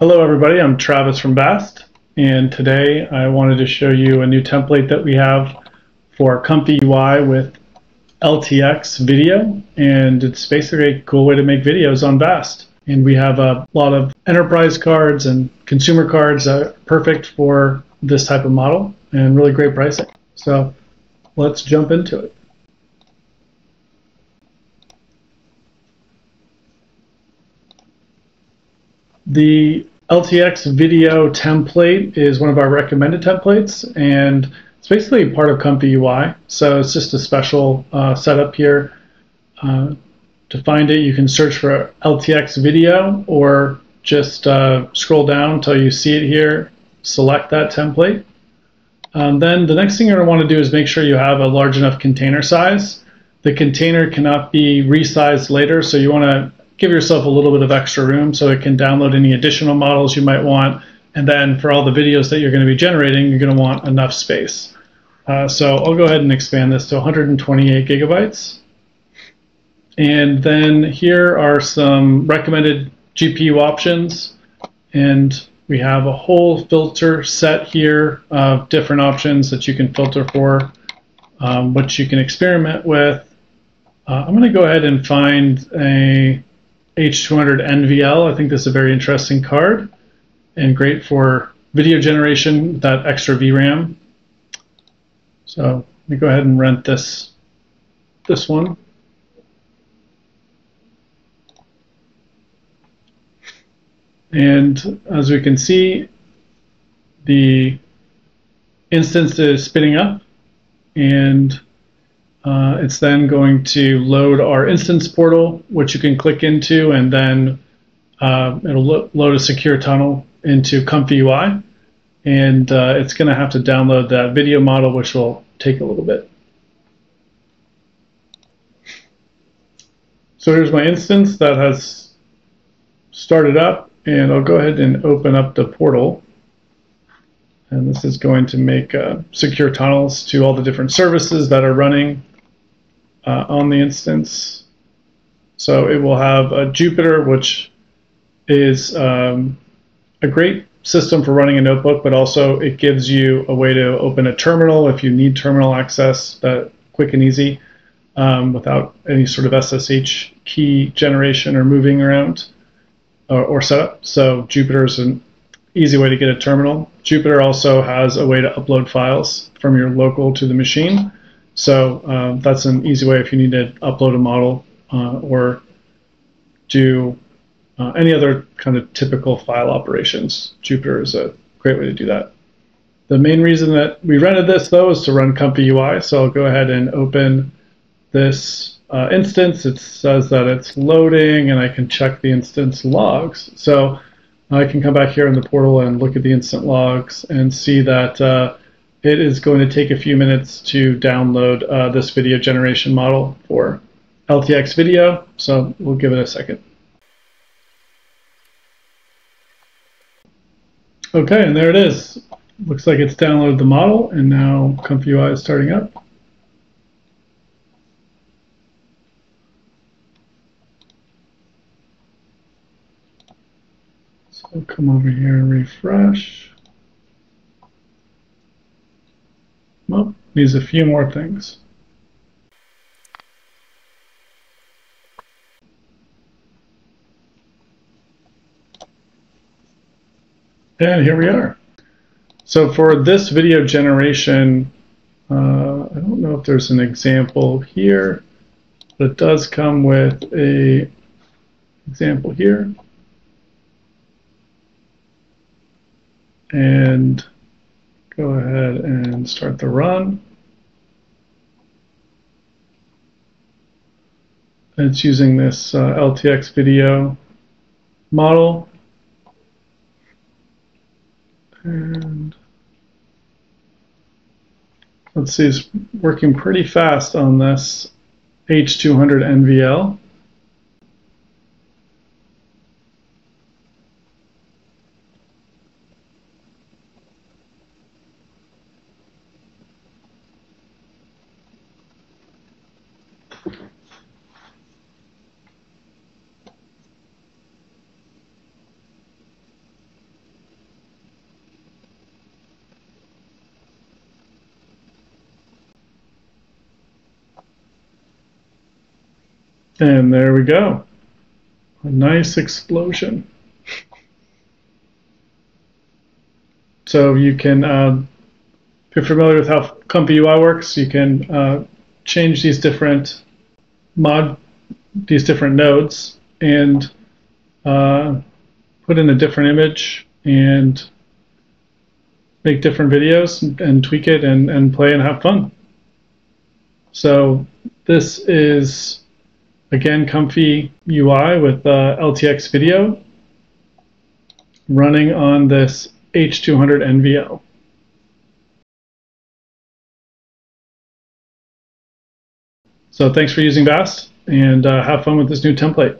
Hello everybody, I'm Travis from Vast, and today I wanted to show you a new template that we have for Comfy UI with LTX video, and it's basically a cool way to make videos on Vast. And we have a lot of enterprise cards and consumer cards that are perfect for this type of model and really great pricing. So let's jump into it. The LTX video template is one of our recommended templates, and it's basically part of Comfy UI. So it's just a special uh, setup here. Uh, to find it, you can search for LTX video or just uh, scroll down until you see it here, select that template. Um, then the next thing you're going to want to do is make sure you have a large enough container size. The container cannot be resized later, so you want to give yourself a little bit of extra room so it can download any additional models you might want. And then for all the videos that you're going to be generating, you're going to want enough space. Uh, so I'll go ahead and expand this to 128 gigabytes. And then here are some recommended GPU options. And we have a whole filter set here of different options that you can filter for, um, which you can experiment with. Uh, I'm going to go ahead and find a H200 NVL. I think this is a very interesting card and great for video generation, that extra VRAM. So let me go ahead and rent this, this one. And as we can see, the instance is spinning up and uh, it's then going to load our instance portal, which you can click into, and then uh, it'll lo load a secure tunnel into Comfy UI. And uh, it's going to have to download that video model, which will take a little bit. So here's my instance that has started up, and I'll go ahead and open up the portal. And this is going to make uh, secure tunnels to all the different services that are running uh, on the instance. So it will have a Jupyter, which is um, a great system for running a notebook, but also it gives you a way to open a terminal if you need terminal access, that quick and easy, um, without any sort of SSH key generation or moving around or, or setup. So Jupyter is an easy way to get a terminal. Jupyter also has a way to upload files from your local to the machine. So um, that's an easy way if you need to upload a model uh, or do uh, any other kind of typical file operations. Jupyter is a great way to do that. The main reason that we rented this though is to run Comfy UI. So I'll go ahead and open this uh, instance. It says that it's loading and I can check the instance logs. So I can come back here in the portal and look at the instant logs and see that uh, it is going to take a few minutes to download uh, this video generation model for LTX video, so we'll give it a second. Okay, and there it is. Looks like it's downloaded the model, and now Comfy UI is starting up. So come over here and refresh. Well, needs a few more things. And here we are. So for this video generation, uh, I don't know if there's an example here, but it does come with a example here. And go ahead and start the run. It's using this uh, LTX video model. And let's see, it's working pretty fast on this H200 NVL. And there we go. A nice explosion. So you can, uh, if you're familiar with how Comfy UI works, you can uh, change these different mod, these different nodes, and uh, put in a different image and make different videos and, and tweak it and, and play and have fun. So this is again Comfy UI with uh, LTX video running on this H200 NVL. So thanks for using VAST and uh, have fun with this new template.